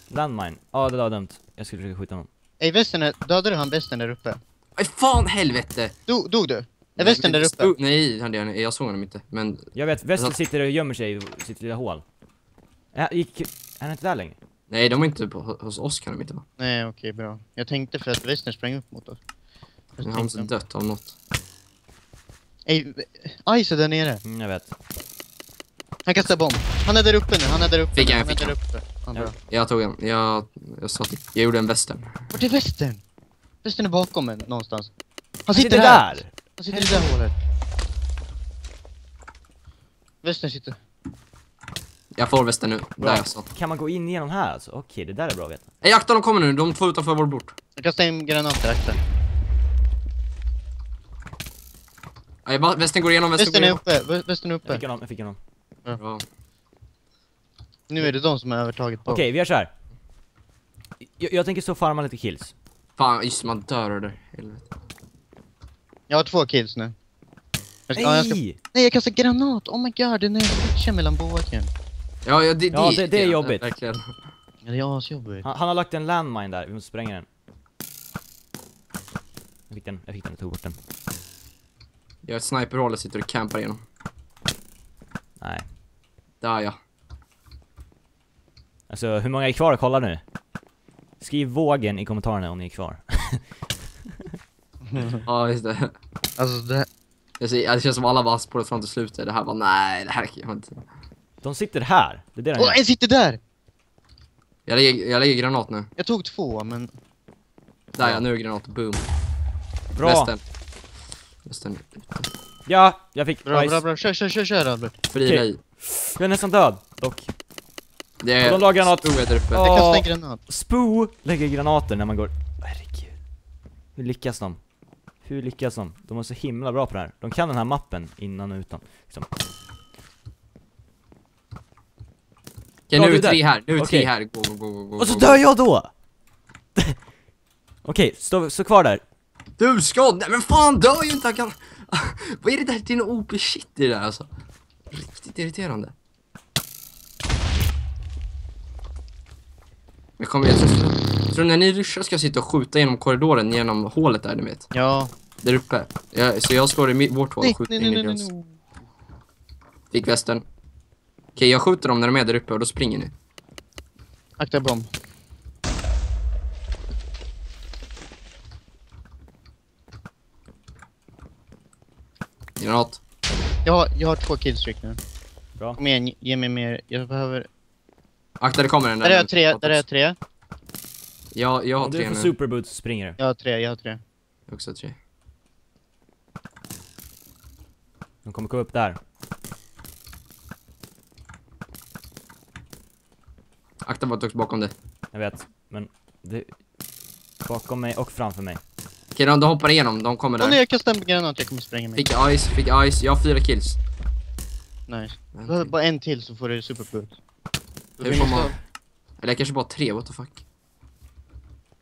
landmine. Ja det var dumt. Jag skulle försöka skjuta honom. Ey västen är, dödade du han västen där uppe? Aj fan helvete! Do, dog du? Är västen där uppe? Stod- Nej, hade jag, jag såg honom inte, men Jag vet, Wessel Alltså- sitter och gömmer sig i sitt lilla hål. Är, gick, är han inte där längre? nej de är inte på, hos oss kan de inte vara. Nej okej bra. Jag tänkte för att västen sprang upp mot oss. Men han måste tänkte- dött av något. Ey, Ice är där nere. Mm, jag vet. Han kastar bomb. Han är där uppe nu, han är där uppe Fick jag, han är fick där jag. uppe. Han Ja. Jag tog en, jag, jag sa att jag gjorde en västern. Vart är västern? Västern är bakom en någonstans. Han Han sitter, här! där! Han sitter i det där hålet. Västern sitter... Jag får västern nu, Bra. där jag sa. Kan man gå in genom här alltså? Okej, det där är bra att veta. Ey akta de kommer nu, de två utanför vår bort. Jag kastar in granater, akta. Ey va- västern går igenom, västern går Västern är igenom. uppe, vä- västern är Jag uppe. fick honom, jag fick honom. Bra. Nu är det de som har övertaget på. Okej, vi gör så här. Jag, jag tänker stå och farma lite kills. Fan just man dör där. Helvete. Jag har två kills nu. Jag ska, ja, jag ska, Nej! nej jag kastar granat! Oh my god, den är switchen mellan bågen. Ja, ja, det, Ja, det- det är jobbigt. Verkligen. Ja, det är asjobbigt. Han, han har lagt en landmine där, vi måste spränga den. Jag fick den, jag fick den, jag tog bort den. Jag har ett sniperhål och sitter och campar igenom. Nej. Där ja. Alltså, hur många är kvar? Kolla nu. Skriv vågen i kommentarerna om ni är kvar. [laughs] Ja, just det. Alltså det... Jag ser, det känns som alla bara spårat fram till slutet. Det här var nej, det här kan jag inte. De sitter här, det är det de Åh, gör. en sitter där! Jag lägger, jag lägger granat nu. Jag tog två, men... Där ja, nu är granat. Boom. Bra! Västern. Västern. Ja, jag fick Bra, ice. bra, bra. Kör, kör, kör, kör Albert. Fri okay. Jag är nästan död, dock. Det är... De la granat. Stod jag där uppe. Ja. Jag kastar Åh. en granat. Spoo lägger granater när man går... Herregud. Hur lyckas de? Hur lyckas de? De är så himla bra på det här. De kan den här mappen innan och utan. Liksom. Okej, nu är tre här. Nu är Okej. tre här. Gå, gå, gå, gå. Och så dör jag då! [laughs] Okej, stå, stå kvar där. Du ska... Nej men fan, dör ju inte! Han kan... [laughs] Vad är det där? Det är en OP-shit i det där alltså. Riktigt irriterande. Jag kommer... Jag tror, tror när ni ruschar ska jag sitta och skjuta genom korridoren genom hålet där, ni vet. Ja. Där uppe. Jag, så jag slår i mitt, vårt hål och skjuter nej, in nej, i nej, nej. Fick västen. Okej, jag skjuter dem när de är där uppe och då springer ni. Akta bomb. Granat. Jag har, jag har två killstreak nu. Bra. Kom igen, ge mig mer. Jag behöver... Akta, det kommer den Där är jag tre, där är jag tre. Jag, jag har Om du tre får nu. superboots springer du. Jag har tre, jag har tre. Jag har också tre. De kommer komma upp där. Akta vad du bakom dig. Jag vet. Men det... Bakom mig och framför mig. Okej, de, de hoppar igenom. De kommer Åh nej, där. jag kastar en granat, jag kommer spränga mig. Fick ice, fick ice. Jag har fyra kills. Nice. Jag behöver bara en till så får du superboot. Hur får man... Eller kanske bara tre, what the fuck.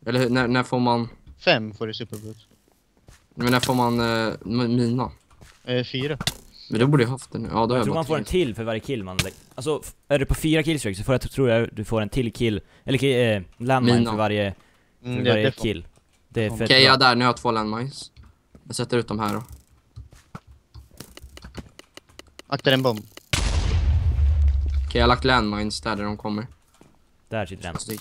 Eller hur, när, när får man... Fem får du superboot. Men när får man uh, mina? Eh, fyra. Men då borde jag haft den. Ja, då har Jag jag tror man får en till för varje kill man. Alltså, är du på fyra killstreak så får jag, tror jag du får en till kill. Eller eh, landmine Mina. för varje, för Mm, det, varje det kill. Det är fett Okej, jag är där. Nu har jag två landmines. Jag sätter ut dem här då. Akta en bomb. Okej, jag har lagt landmines där, där de kommer. Där sitter den.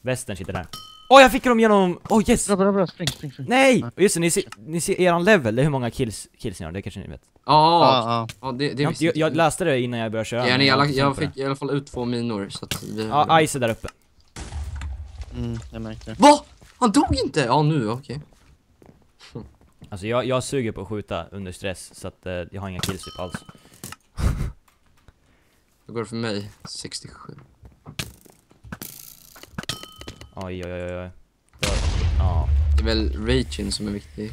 Västern sitter där. Åh, jag fick dem genom... Åh, yes! Bra, bra, bra. Spring, spring, spring. Nej! Ja. Just det, ni ser, ni ser eran level, det är hur många kills, kills ni har, det kanske ni vet. Ja, Ja, ja. ja, det, det Jag, jag, jag läste det innan jag började köra. Ja, nej, jag, jag på fick i alla fall ut två minor så att vi... det. Ja, Ice är där uppe. Mm, jag märkte. Va? Han dog inte? Ja, nu, okej. Alltså jag, jag suger på att skjuta under stress, så att eh, jag har inga kills typ alls. [laughs] Vad går det för mig? 67. Oj, oj, oj, oj. Ja, Det är väl Raging som är viktig.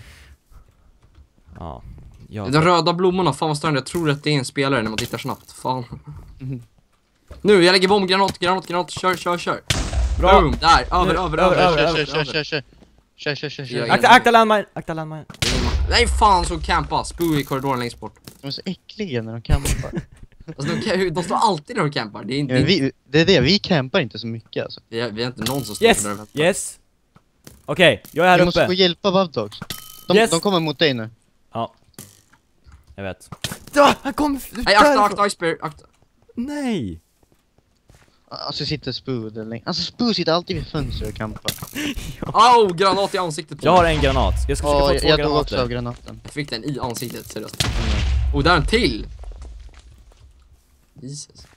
ja. ja. De röda blommorna, fan vad störande. Jag tror att det är en spelare när man tittar snabbt. Fan. Mhm. [laughs] Nu, jag lägger bomb, granat, granat, granat. Kör, kör, kör. Bra! Boom, där. Över, Nu, över, över, över. över, Kör, kör, kör, kör, kör. Kör, kör, Akta, akta landmine! Akta landmine! Nej fan så campa. Spoo i korridoren längst bort. De är så äckliga när de campar. [laughs] Alltså de, de står alltid när de campar. Det är Ja, inte, men vi, det är det, vi campar inte så mycket alltså. vi, är, vi är inte någon som står Yes! där och väntar. Yes! Okej, jag är här Vi måste gå och uppe. hjälpa Bavdogs. De, Yes. de kommer mot dig nu. Ja. Jag vet. Ja, han kom ut Nej akta, akta, Iceberg, akta. Nej! Alltså sitter Spoo där länge. Alltså Spoo sitter alltid vid fönster och campar. [laughs] Au, granat i ansiktet på Jag har en granat. Jag ska försöka Åh, få jag, två jag dog också av granater. granaten. Jag fick den i ansiktet, seriöst. Oh, där är en till! Jesus.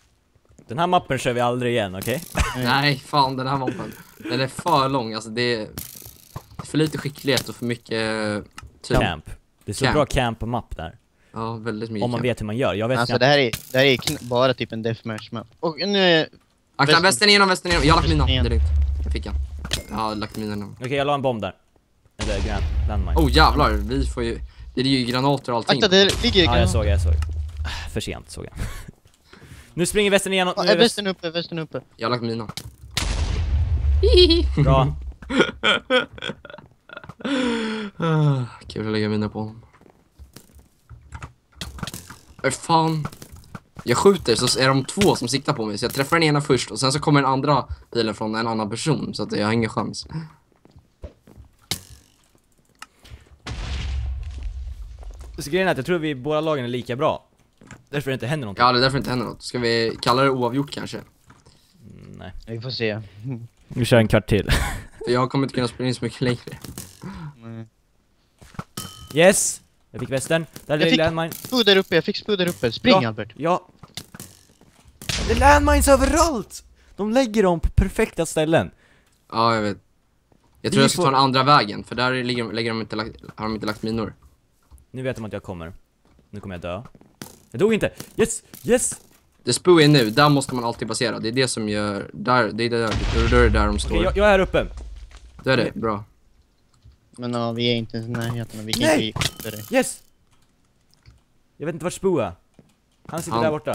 Den här mappen kör vi aldrig igen, okej? Nej, fan den här vapen. Den är för lång, alltså det är för lite skicklighet och för mycket typ. Camp. Det är så Camp. bra camp-mapp där. Ja, väldigt mycket Om man camp. vet hur man gör. Jag vet Alltså det här är, det här är bara typ en deathmatch map. Och nu är... Akta, västen- igenom, västen igenom. Jag har lagt mina, det är lugnt. Jag fick en. Jag har lagt mina nu. Okej, jag la en bomb där. Eller gran... landmine. Oh jävlar, vi får ju... Det är ju granater och allting. Akta, det ligger Ja, jag granater. såg, jag såg. För sent såg jag. Nu springer västen igenom. Ja, Nu är väst... västen uppe, västen uppe. Jag har lagt mina. [laughs] Bra. Ah, Kul att lägga mina på honom. Äh, fan. Jag skjuter så är de två som siktar på mig så jag träffar den ena först och sen så kommer den andra pilen från en annan person så att jag har ingen chans. Så grejen är att jag tror vi båda lagen är lika bra. Därför det inte händer någonting. Ja, det är därför det inte händer något. Ska vi kalla det oavgjort kanske? Mm, nej. Vi får se. Vi kör en kvart till. För [laughs] jag kommer inte kunna springa in så mycket längre. Nej. Yes! Jag fick västen. Där Jag är landmine. Spoo där uppe, jag fick Spoo där uppe. Spring Ja. Albert. Ja. Det är landmines överallt! De lägger dem på perfekta ställen. Ja, jag vet. Jag tror Vi jag ska får- ta den andra vägen, för där ligger, lägger de inte har de inte lagt minor. Nu vet de att jag kommer. Nu kommer jag dö. Jag dog inte! Yes! Yes! Det spoo är nu, där måste man alltid basera. Det är det som gör, där, det är där, det är där de står. Okej, jag, jag är här uppe. Det är det, bra. Men ja, vi är inte i närheten. Vi kan Nej. inte skjuta dig. Yes! Jag vet inte vart Spoo är. Han sitter Han- där borta.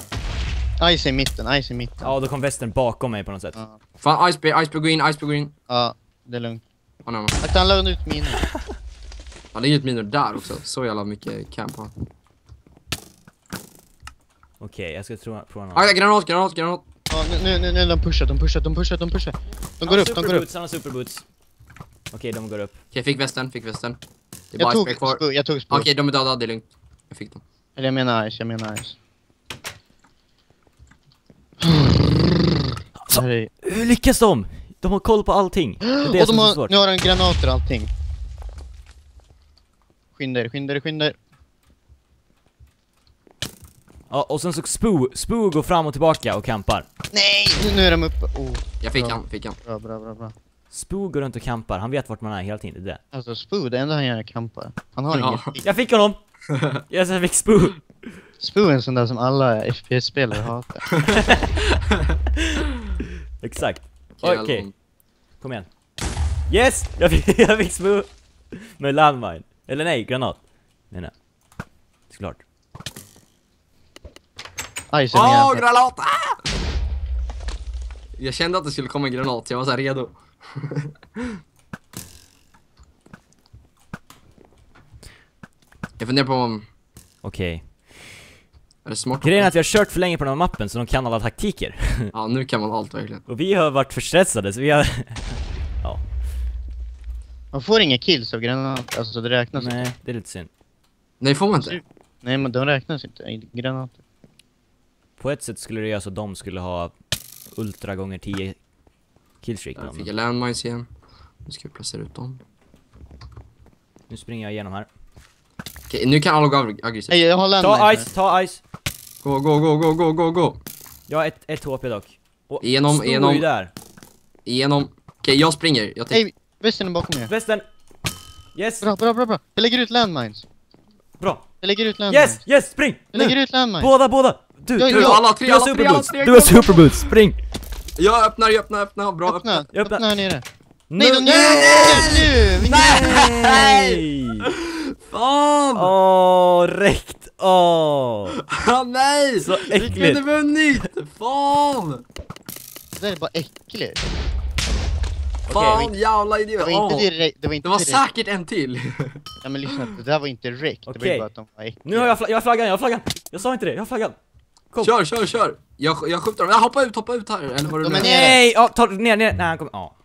Ice i mitten, Ice i mitten. Ja, då kom västern bakom mig på något sätt. Ja, Fan, Iceberg, Iceberg gå in, Iceberg gå in. ja det är lugnt. Oh, no. Akta, han la ut minor. Han lägger ut minor där också, så jävla mycket camp han. Okej, jag ska tro, prova något. Ah, granat, granat, granat. Ja, nu, nu, nu, nu, de pushar, de pushar, de pushar, de pushar. De går upp, de går upp. Han har superboots. Okej, de går upp. Okej, fick västen, fick västen. Det är Jag bara tog kvar. Jag tog. Okej, de är döda, det är lugnt. Jag fick dem. Eller jag menar Ice, jag menar Ice. Så- är- Hur lyckas de? De har koll på allting. Det är det Och de har, nu har de granater och allting. Skynda er, skynda er, skynda er. Ja, och sen så Spoo, Spoo går fram och tillbaka och campar. Nej, nu, nu är de uppe. Oh, Jag fick Bra. han, fick han. bra, bra, bra, bra. Spoo går runt och campar, han vet vart man är hela tiden, det är det. Alltså Spoo, det enda han gör är campar. Han har Ja. inget. Jag fick honom! [laughs] yes, jag fick Spoo! Spoo är en sån där som alla FPS-spelare hatar. [laughs] Exakt. Okej. Alon. Kom igen. Yes! Jag fick, [laughs] jag fick Spoo! Med landmine. Eller nej, granat. Nej, nej. Såklart. Är en Åh, granat! Ah! Jag kände att det skulle komma en granat, jag var så här redo. [laughs] jag funderar på om... Okej. Är det smart? Grejen är att vi har kört för länge på den här mappen så de kan alla taktiker. [laughs] Ja, nu kan man allt verkligen. Och vi har varit för stressade så vi har... [laughs] Man får inga kills av granater, alltså det räknas nej, det är lite synd. Nej, får man inte? Nej men de räknas inte, granater. På ett sätt skulle det göra så att de skulle ha ultra gånger 10 killstreak dem. fick jag landmines igen. Nu ska vi placera ut dem. Nu springer jag igenom här. Okej, nu kan alla gå ag- aggressivt. Nej jag har landmines Ta ice, ta ice! Gå, gå, gå, gå, gå, gå, gå. Jag har ett, ett HP dock. Och igenom. ju där. Igenom. Okej, jag springer. Jag. Hej, västen är bakom er. Västen! Yes! Bra, bra, bra, bra. Jag lägger ut landmines. Bra! Jag lägger ut landmines. Yes! Yes! Spring! Jag lägger Nu! ut landmines. Båda, båda! Du, du, ja, har- alla tre, du har alla tre, superboots! alla tre, Du har superboots, spring! Jag öppnar, jag öppnar, öppnar, bra öppna. Öppna, Jag öppnar. öppna här nere. Nu- Nej, de, nu! Nu! Nej! Fan! Åh, räckt! Åh! Ah, nej! Så Vi äckligt. kunde vunnit! Fan! Det där är bara äckligt. Fan jävla Det idiot! var inte Åh. direkt, det var inte Det var säkert en till! Ja men lyssna, det där var inte räckt. Det var bara att de var äckliga. Nu har jag, jag har flaggan, jag har flaggan! Jag sa inte det, jag har flaggan! Kom. Kör, kör, kör! Jag, jag skjuter dem, jag hoppa ut, hoppa ut här, eller vad du menar? Nej! Ja, ta ner, ner, nej han kommer, ja.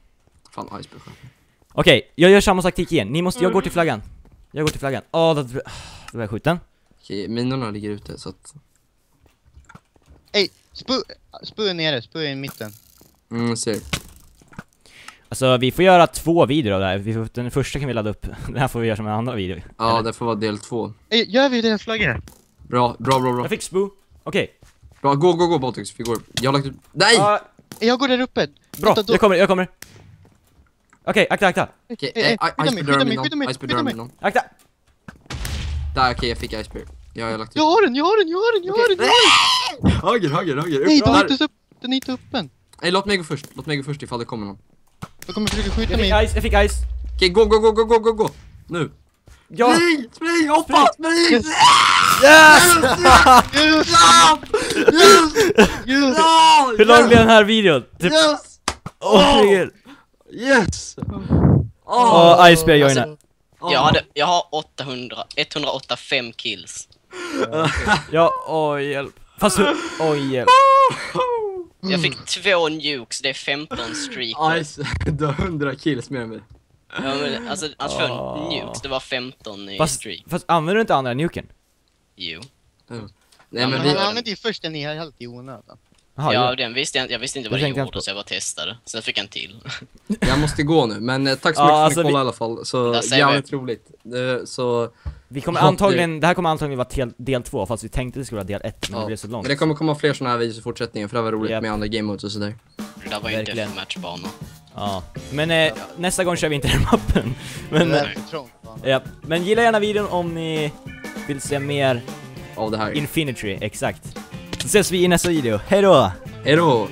Fan, iceberg. Okej, jag gör samma taktik igen, ni måste, jag går till flaggan Jag går till flaggan, åh, då, då var jag skjuten Okej, minorna ligger ute så att... Ey, spu är nere, är i mitten. Mm, ser. Alltså vi får göra två videor av det här, vi får, den första kan vi ladda upp, [laughs] den här får vi göra som en andra video Ja, Eller? det får vara del två. Ey, gör vi deras flaggor? Bra, bra, bra, bra. Jag fick spo, okej Bra, gå, gå, gå Baltics, vi går. Jag har lagt ut... Nej! Ey, jag går där uppe. Bra, Vänta, då- jag kommer, jag kommer Okej, akta, akta, Okej, Ey, eh, ey, i- skydda mig, mig, mig, mig. akta! Där, okej jag fick iceberg. Ja, jag har lagt ut. Jag har den, jag har den, jag har den, jag har den, jag har den! Höger, höger, höger, upp Nej, de är inte upp, den är inte öppen. Nej, låt mig gå först, låt mig gå först ifall det kommer någon. De kommer försöka skjuta Jag fick mig. ice, jag fick ice Okej, gå, gå, gå, gå, gå, gå, gå! Nu! Ja! Spring, spring, hoppa, spring! Yes. Yes! Yes! Yes! Yes! Ja! Hur lång blir den här videon? Typ, Yes! åh herregud! Yes! Åh, Iceberg joinar Alltså, jag, hade, jag har 800, 108 5 kills. [laughs] Ja, åh hjälp Fast, oj hjälp Jag fick två nukes, det är 15 streak. Ice, du har 100 kills med mig. Ja, men, alltså, alltså för Ah. nukes, det var 15 i Fast, streak. fast använder du inte andra nuken? Jo. Nej Ja, men Men vi... han använde ju först en i helt i onödan. Jaha, ja, jo. den visste jag, jag visste inte Det vad den inte gjorde på. så jag bara testade. Sen fick jag en till. [laughs] Jag måste gå nu, men eh, tack så Ja, mycket för att alltså ni kollade vi- i alla fall. Så jävligt roligt. Eh, Så, Vi kommer antagligen, det här kommer antagligen vara del, del två, fast vi tänkte det skulle vara del ett, men det ja. blev så långt Men det kommer komma fler såna här videos i fortsättningen för det var roligt Japp. med andra game modes och sådär. Det där var ju en Verkligen. Ja, men eh, nästa gång kör vi inte den mappen Men, det eh, är för trångt. va? ja. men gilla gärna videon om ni vill se mer Av det här. Infinity, exakt Så ses vi i nästa video, hejdå! Hejdå!